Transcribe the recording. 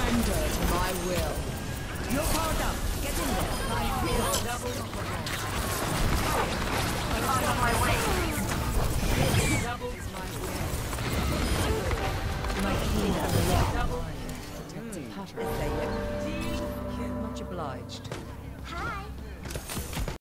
Surrender to my will. You're powered up. Get in there. Will double I'm on my way. My will. My keen alert. Double. Detective Much obliged. Hi.